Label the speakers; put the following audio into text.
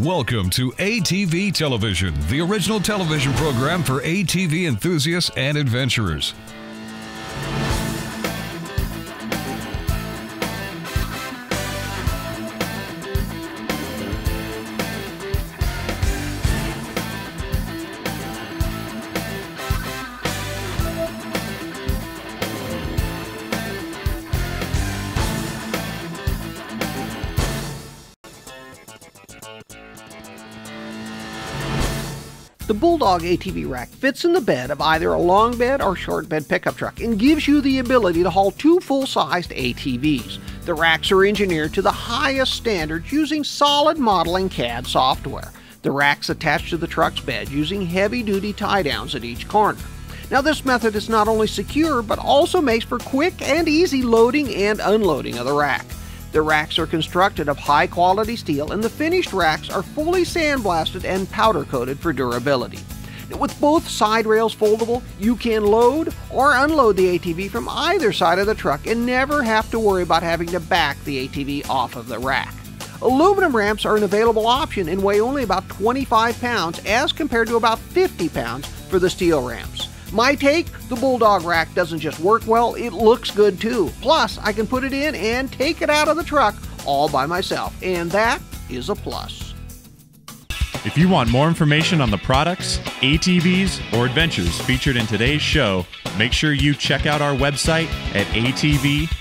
Speaker 1: Welcome to ATV Television, the original television program for ATV enthusiasts and adventurers.
Speaker 2: The Bulldog ATV rack fits in the bed of either a long bed or short bed pickup truck and gives you the ability to haul two full sized ATVs. The racks are engineered to the highest standards using solid modeling CAD software. The racks attach to the truck's bed using heavy duty tie downs at each corner. Now, this method is not only secure but also makes for quick and easy loading and unloading of the rack. The racks are constructed of high quality steel, and the finished racks are fully sandblasted and powder coated for durability. With both side rails foldable, you can load or unload the ATV from either side of the truck and never have to worry about having to back the ATV off of the rack. Aluminum ramps are an available option and weigh only about 25 pounds as compared to about 50 pounds for the steel ramps. My take the Bulldog rack doesn't just work well, it looks good too. Plus, I can put it in and take it out of the truck all by myself, and that is a plus.
Speaker 3: If you want more information on the products, ATVs, or adventures featured in today's show, make sure you check out our website at atvtv.com.